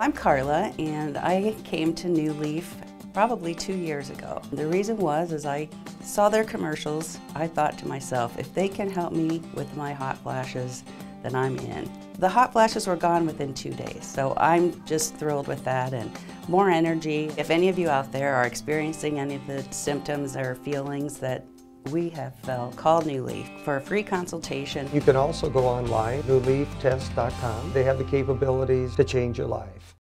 I'm Carla and I came to New Leaf probably two years ago. The reason was as I saw their commercials, I thought to myself, if they can help me with my hot flashes, then I'm in. The hot flashes were gone within two days, so I'm just thrilled with that and more energy. If any of you out there are experiencing any of the symptoms or feelings that we have uh, felt, call New Leaf for a free consultation. You can also go online, newleaftest.com. They have the capabilities to change your life.